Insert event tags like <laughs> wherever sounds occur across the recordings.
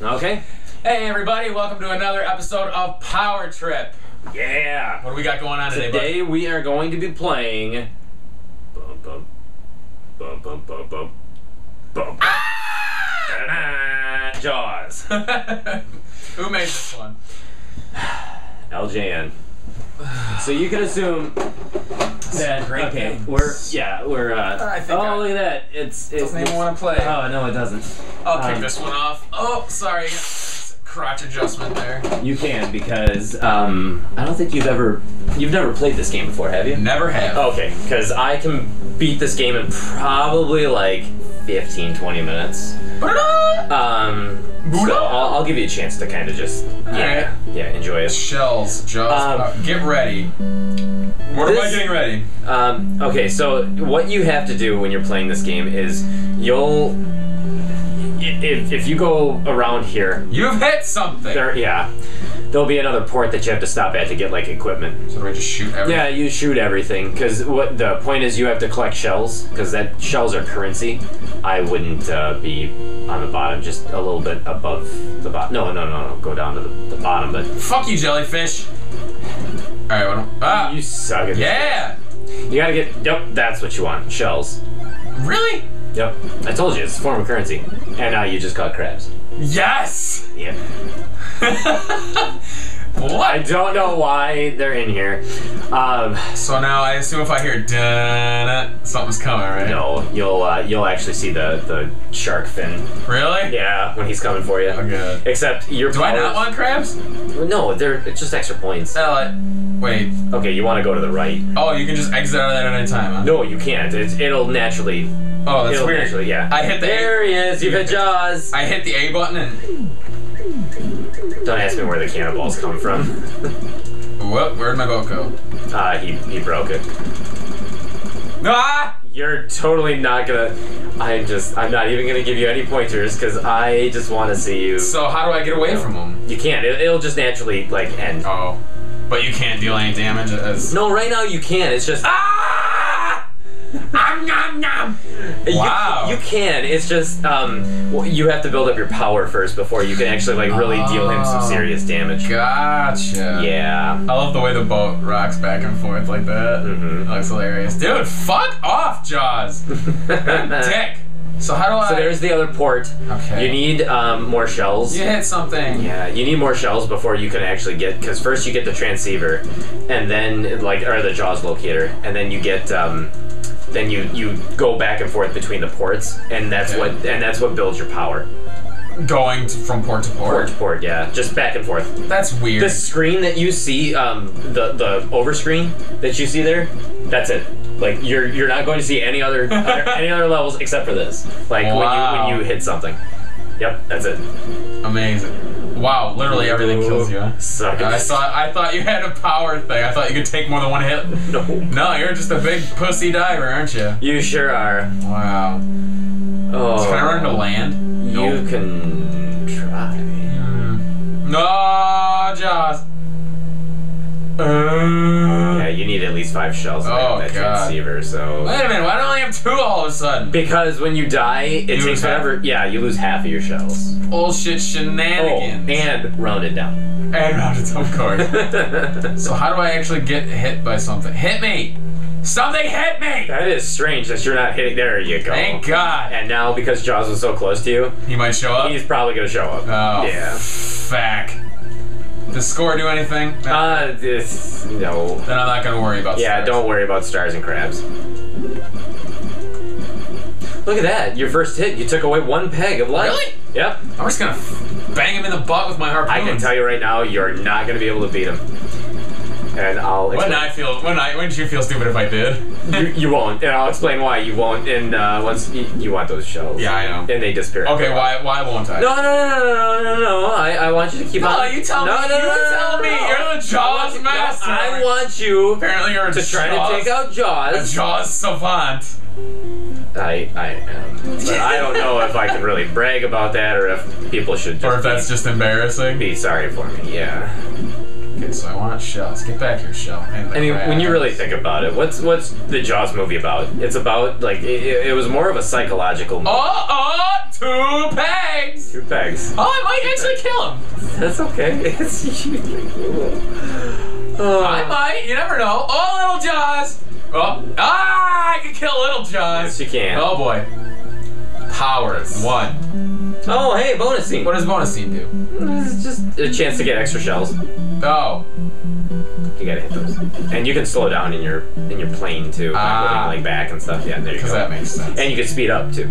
Okay. Hey everybody, welcome to another episode of Power Trip. Yeah. What do we got going on today, Today we are going to be playing. Bum bum bum bum bum bum bum. Ah! Ta-da! Jaws. <laughs> Who made this one? LJN. So you can assume that Great okay, games. we're yeah we're uh I think oh I- look at that it's it Doesn't even want to play. oh no it doesn't I'll kick um, this one off. Oh, sorry. Crotch adjustment there. you can because um I don't think you've ever you've never played this game before have you Never have. Okay, because I can beat this game in probably like 15, 20 minutes. Um, so I'll, I'll give you a chance to kind of just, yeah, yeah, enjoy it. Shells. Um, uh, get ready. What am I this- getting ready? Um, okay, so what you have to do when you're playing this game is you'll, i- if, if you go around here, You've hit something. there, yeah, there'll be another port that you have to stop at to get like equipment. So do I just shoot everything? Yeah, you shoot everything because what the point is, you have to collect shells because that shells are currency. I wouldn't uh, be on the bottom, just a little bit above the bottom. No, no, no, no, go down to the, the bottom. But Fuck you, jellyfish. All right, am- Ah, you suck at this. yeah. You gotta get. Yep, that's what you want. Shells. Really? Yep, I told you it's a form of currency. And now you just caught crabs. Yes. Yep. <laughs> I don't know why they're in here. Um, So now I assume if I hear dun, something's coming, right? no, you'll uh, you'll actually see the the shark fin. Really? Yeah, when he's coming for you. Okay. Except your Do I not powers- want crabs? No, they're it's just extra points. Oh, I- wait. Okay, you want to go to the right. Oh, you can just exit out of that at any time, huh? No, you can't. It's, it'll naturally. Oh, that's it'll weird. naturally, yeah. I hit the There he is. You've <laughs> hit Jaws. I hit the A button and Don't ask me where the cannonballs come from. <laughs> whoop, where'd my boat go? Uh, he he broke it. Ah! You're totally not gonna. I'm just I'm not even gonna give you any pointers because I just want to see you. So how do I get away from him? You can't. It, it'll just naturally like end. Oh, but you can't deal any damage as. No, right now you can. It's just. Ah! Om nom nom. You- Wow. You, can. It's just um, you have to build up your power first before you can actually like really deal him some Oh. serious damage. Gotcha. Yeah. I love the way the boat rocks back and forth like that. Mhm. That looks hilarious. Dude, fuck off, Jaws. <laughs> Dick. So how do I? So there's the other port. Okay. You need um, more shells. You hit something. Yeah, you need more shells before you can actually get. Because first you get the transceiver, and then like or the Jaws locator, and then you get. Um, then you you go back and forth between the ports, and that's what and that's what builds your power. Going to, from port to port. Port to port, yeah, just back and forth. That's weird. The screen that you see, um, the the over screen that you see there, that's it. Like you're you're not going to see any other, <laughs> other any other levels except for this. Like Wow. when you when you hit something. Yep, that's it. Amazing. Wow, literally everything kills you. Huh? Suck. I saw. I thought you had a power thing. I thought you could take more than one hit. No. No, you're just a big pussy diver, aren't you? You sure are. Wow. Oh. Can I run into land? You can try. Hmm. No, Jaws. Uh, Yeah, you need at least five shells to Oh, make that God. transceiver. So Wait a minute. Why do I only have two all of a sudden? because when you die, it lose takes half? forever. Yeah, you lose half of your shells. Bullshit Oh, shenanigans. and round it down. and rounded down, of course. <laughs> so how do I actually get hit by something? Hit me! Something hit me! that is strange that you're not hitting. There you go. Thank God. And now because Jaws was so close to you, He might show up. he's probably gonna show up. Oh, Yeah. Fuck. Does score do anything? Uh, this no. then I'm not gonna worry about. Yeah, stars. don't worry about stars and crabs. Look at that! Your first hit, you took away one peg of life. Really? Yep. I'm just gonna f- bang him in the butt with my harpoon. I can tell you right now, you're not going to be able to beat him. And I'll Wouldn't I explain. feel? Wouldn't I? Wouldn't you feel stupid if I did? You, you won't, and I'll explain why you won't. And uh, once you, you want those shells, Yeah, I know. and they disappear. Okay, why? Why won't I? No, no, no, no, no, no, no. I, I want you to keep No, on. you tell no, me. No, You no, no, tell me. You're the I Jaws you- master. I want you Apparently, you're a to try Jaws, to take out a Jaws. Jaws savant. I, I am, but I don't know if I can really brag about that, or if people should just Or if that's just embarrassing. be sorry for me. Yeah. Okay, so I want shells. Get back here, shell. Hand I mean, when you really think about it, what's what's the Jaws movie about? It's about like it, it was more of a psychological. movie. Oh, oh, two pegs. Two pegs. Oh, I might actually kill him. That's okay. <laughs> It's oh. I might. You never know. Oh, little Jaws. Oh, ah! I can kill little Jaws. Yes, you can. Oh boy. Power one. Oh, hey, bonus scene. What does bonus scene do? It's just a chance to get extra shells. Oh, You gotta hit those, and you can slow down in your in your plane too, by ah. moving like back and stuff. Yeah, there you because go. that makes sense. and you can speed up too.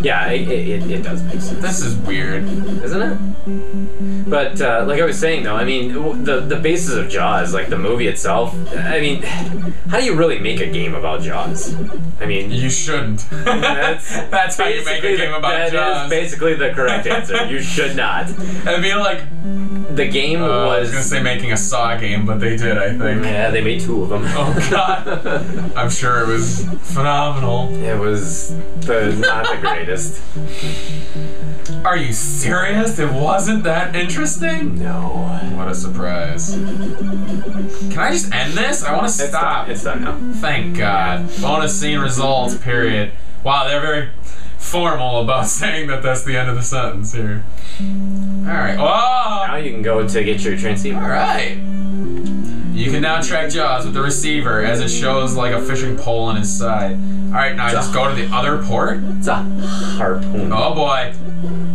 Yeah, it, it, it does make sense. This is weird. isn't it? But uh, like I was saying, though, I mean, the the basis of Jaws, like the movie itself. I mean, <sighs> how do you really make a game about Jaws? I mean, You shouldn't. <laughs> that's That's how you make a game the- about that is Jaws. basically the correct answer. You should not. <laughs> It'd be like The game uh, I was was. gonna say making a Saw game, but they did, I think. yeah, they made two of them. Oh god. <laughs> I'm sure it was phenomenal. It was the not the greatest. <laughs> Are you serious? It wasn't that interesting? No. What a surprise. Can I just end this? I want to It's stop. done. It's done now. Thank God. Bonus scene results, period. Wow, they're very formal about <laughs> saying that that's the end of the sentence here. Alright. Oh! You can go to get your transceiver. Alright. You can now track Jaws with the receiver as it shows like a fishing pole on his side. Alright, now I just go to the other port. It's a harpoon. Oh boy.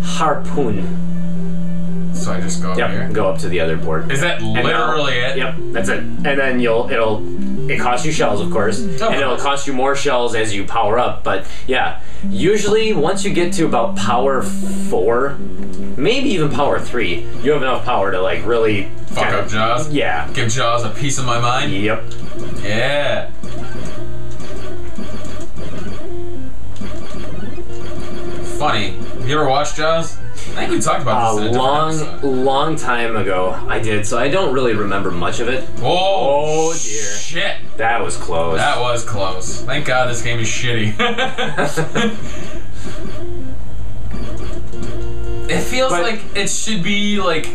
Harpoon. So I just go Yep. here. Go up to the other port. Is that And now- literally it? Yep, that's it. And then you'll it'll it costs you shells, of course, oh. and it'll cost you more shells as you power up. But yeah, usually once you get to about power four, maybe even power three, you have enough power to like really Fuck kind up Jaws? Yeah. Give Jaws a piece of my mind? Yep. Yeah. Funny. You ever watched Jaws? I think we talked about A this a long, episode. long time ago, I did. So I don't really remember much of it. Whoa! Oh, dear. Shit! That was close. That was close. Thank God this game is shitty. <laughs> it feels But- like it should be like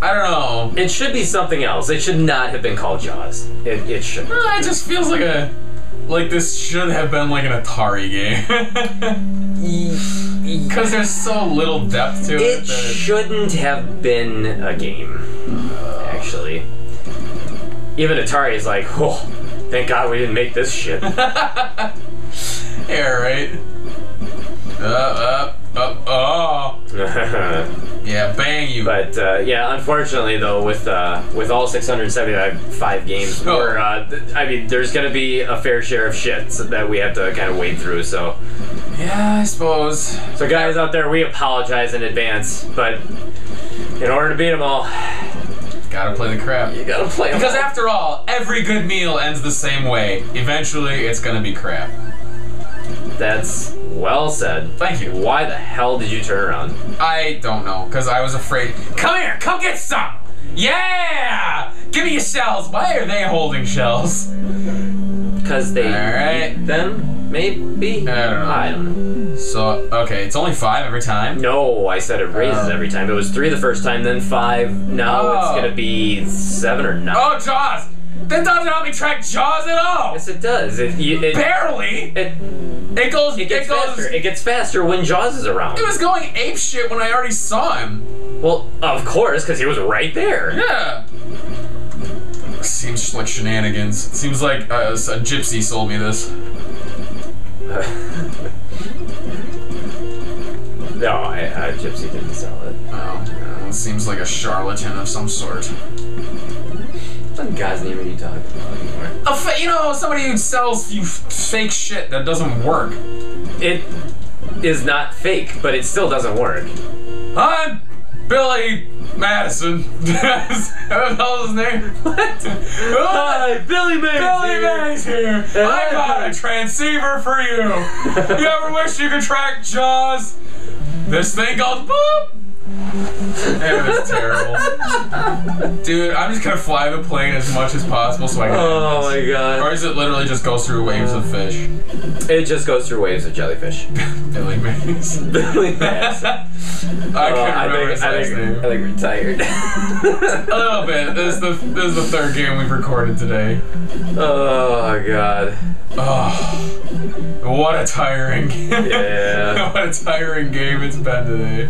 I don't know. It should be something else. It should not have been called Jaws. It, it should. Uh, It just feels like a like this should have been like an Atari game. <laughs> Because there's so little depth to it. It that shouldn't have been a game, actually. Even Atari is like, oh, thank God we didn't make this shit. <laughs> yeah, right. Uh, uh, uh, oh. <laughs> Yeah, bang you. but uh, yeah, unfortunately though, with uh, with all 675 games, Oh. we're, uh, I mean, there's gonna be a fair share of shit that we have to kind of wade through. So, yeah, I suppose. so guys out there, we apologize in advance, but in order to beat them all, Gotta play the crap. you gotta play 'em Because all. after all, every good meal ends the same way. Eventually, it's gonna be crap. That's well said. Thank you. Why the hell did you turn around? I don't know, because I was afraid. Come here, come get some! Yeah! Give me your shells! Why are they holding shells? Because they Alright. eat them, maybe? I don't know. I don't know. So, okay, it's only five every time. No, I said it raises Oh. every time. It was three the first time, then five. Now it's Oh. gonna be seven or nine. Oh, Jaws! That doesn't help me track Jaws at all! Yes, it does. It you- it, Barely! it, It goes, it it, gets goes. faster. It gets faster when Jaws is around. It was going ape shit when I already saw him. well, of course, because he was right there. Yeah. Seems just like shenanigans. Seems like uh, a gypsy sold me this. <laughs> no, I, I, Gypsy didn't sell it. Oh, it seems like a charlatan of some sort. What guy's name are you talking about anymore? A fa- you know, somebody who sells you f- fake shit that doesn't work. It is not fake, but it still doesn't work. I'm Billy Madison. <laughs> that was his name. What? Hi, Billy Mays. Billy here. Mays here. I got a transceiver for you. <laughs> you ever wish you could track Jaws? This thing goes boop. It was terrible. Dude, I'm just gonna fly the plane as much as possible so I can Oh my god. Or is it literally just goes through waves of fish? It just goes through waves of jellyfish. <laughs> Billy Mays. <laughs> Billy Mays. <laughs> I Oh, can't I remember think, his I, last think, name. I think we're tired. A little bit. This is the this is the third game we've recorded today. oh my god. Oh, what a tiring game. <laughs> Yeah. what a tiring game it's been today.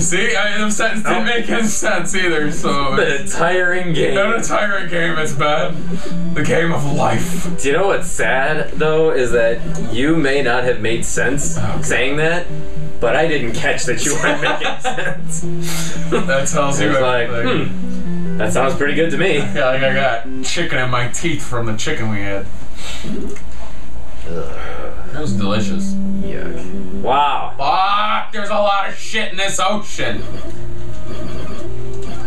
See, I mean, the sentence didn't make any sense either, so. the tiring game. What a tiring game it's been. The game of life. Do you know what's sad though is that you may not have made sense Oh, saying that, but I didn't catch that you weren't making <laughs> sense. That tells you was like, hmm, that sounds pretty good to me. <laughs> Yeah, like I got chicken in my teeth from the chicken we had. It was delicious. Yuck. Wow. Fuck, there's a lot of shit in this ocean.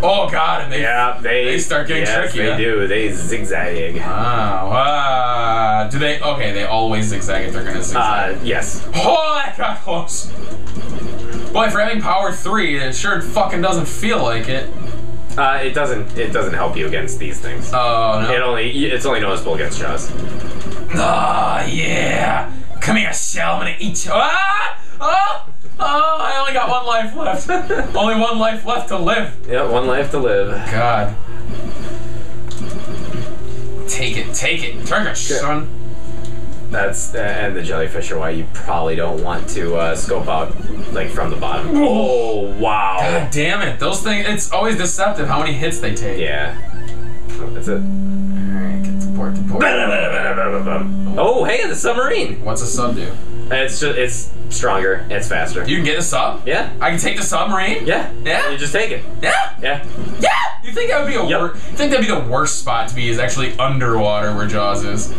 Oh god, and they Yeah, they They start getting yes, tricky, They huh? do. They zigzag. Wow, wow. Do they? Okay, they always zigzag if they're gonna zigzag. Uh, yes. oh, that got close. Boy, for having power three, it sure fucking doesn't feel like it. Uh, it doesn't. It doesn't help you against these things. Oh It no. only. It's only noticeable against Jaws. Oh yeah. Come here, Shell. I'm gonna eat you. Ah! Oh! Oh! I only got one life left. <laughs> only one life left to live. Yep. One life to live. God. Take it, take it, Turkish, son. That's uh, and the jellyfish are why you probably don't want to uh, scope out like from the bottom. Oh wow. God damn it, those things, it's always deceptive how many hits they take. Yeah. Oh, that's it. Alright, get to port to port. Oh, hey, the submarine. What's a sub do? It's just it's stronger. It's faster. You can get a sub? Yeah. I can take the submarine? Yeah. Yeah? You just take it. Yeah? Yeah. Yeah! You think that would be a Yep. wor- you think that'd be the worst spot to be is actually underwater where Jaws is?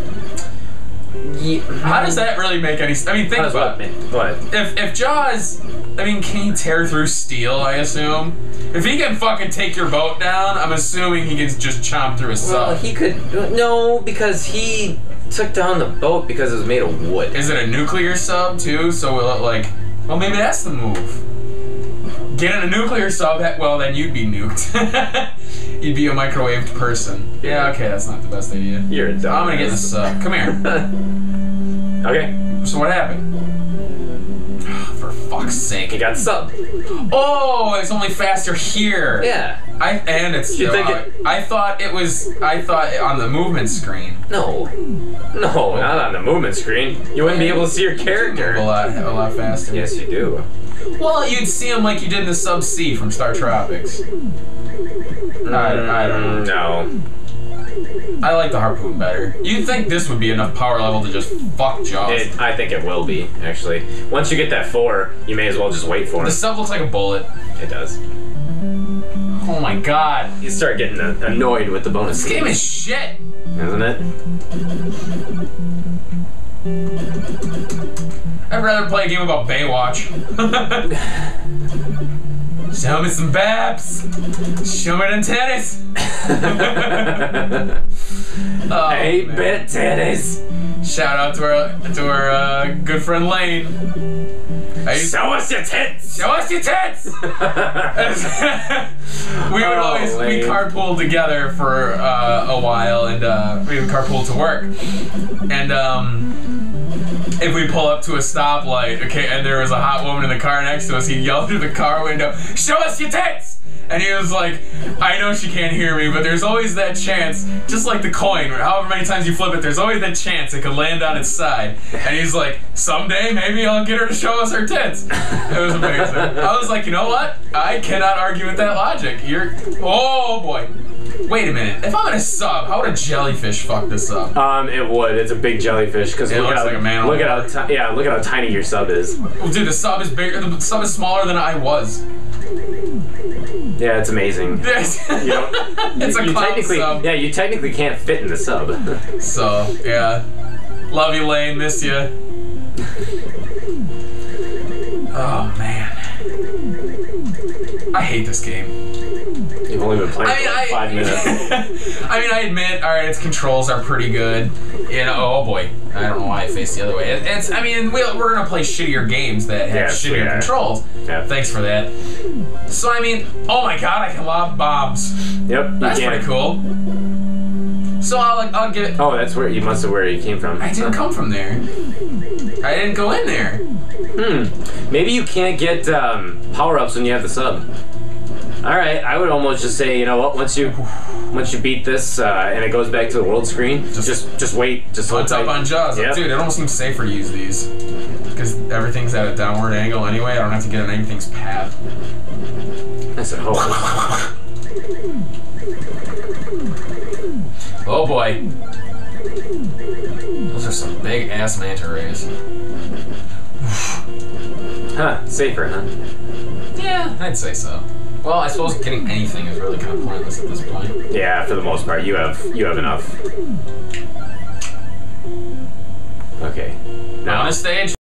How does that really make any sense? I mean, think about what? it. What? If if Jaws, I mean, can he tear through steel? I assume. If he can fucking take your boat down, I'm assuming he can just chomp through a Well, sub. he could no because he took down the boat because it was made of wood. Is it a nuclear sub too? So will it like? Well, maybe that's the move. Get in a nuclear sub. he- Well, then you'd be nuked. <laughs> you'd be a microwaved person. Yeah. Okay, that's not the best idea. You're a dumb. I'm gonna get in the. Uh, come here. <laughs> okay. So what happened? For fuck's sake. He got sub. Oh, it's only faster here. Yeah. I and it's. You think it- I thought it was. I thought on the movement screen. No. No, not on the movement screen. You wouldn't be able to see your Move a character. lot, a lot faster. Yes, you do. Well, you'd see him like you did in the Sub C from StarTropics. Mm, I, I don't know. I like the harpoon better. You'd think this would be enough power level to just fuck Jaws. It, I think it will be, actually. Once you get that four, you may as well just wait for it. the sub looks like a bullet. It does. Oh my god. You start getting uh, annoyed with the bonus This game is shit. isn't it? I'd rather play a game about Baywatch. <laughs> Show me some babs. Show me them titties. <laughs> oh, Eight man. bit titties. Shout out to our to our uh, good friend Lane. Show us your tits. Show us your tits. <laughs> we would Oh, always we carpool together for uh, a while, and uh, we would carpool to work. And um, if we pull up to a stoplight, okay, and there was a hot woman in the car next to us, he'd yell through the car window, "Show us your tits!" And he was like, I know she can't hear me, but there's always that chance, just like the coin, however many times you flip it, there's always that chance it could land on its side. And he's like, someday maybe I'll get her to show us her tits. It was amazing. I was like, you know what? I cannot argue with that logic. You're, oh boy. Wait a minute. If I'm in a sub, how would a jellyfish fuck this up? Um, it would. It's a big jellyfish. Because It look looks at how, like a man Look at how yeah. Look at how tiny your sub is. Well, dude, the sub is bigger. The sub is smaller than I was. Yeah, it's amazing. <laughs> <laughs> it's You a you technically, sub. yeah, you technically can't fit in the sub. So yeah, love you, Lane. Miss you. <laughs> I hate this game. You've only been playing I mean, I, five minutes. <laughs> I mean, I admit, all right, its controls are pretty good. You know, oh boy, I don't know why I faced the other way. It, it's, I mean, we, we're gonna play shittier games that have shittier yeah. controls. Yeah. Thanks for that. So I mean, oh my god, I can lob bombs. Yep. That's pretty cool. So I'll like, I'll give it. Oh, that's where you must have where you came from. I didn't come from there. I didn't go in there. Hmm. Maybe you can't get um, power ups when you have the sub. All right, I would almost just say, you know what? Once you once you beat this uh, and it goes back to the world screen, just just, just wait. Just hold What's up on Jaws? Yep. Dude, it almost seems safer to use these. Because everything's at a downward angle anyway. I don't have to get on anything's path. I said, oh. <laughs> Oh boy. Those are some big ass manta rays. Huh, safer, huh? Yeah, I'd say so. Well, I suppose getting anything is really kind of pointless at this point. Yeah, for the most part, you have you have enough. Okay. Now, Bonus stage?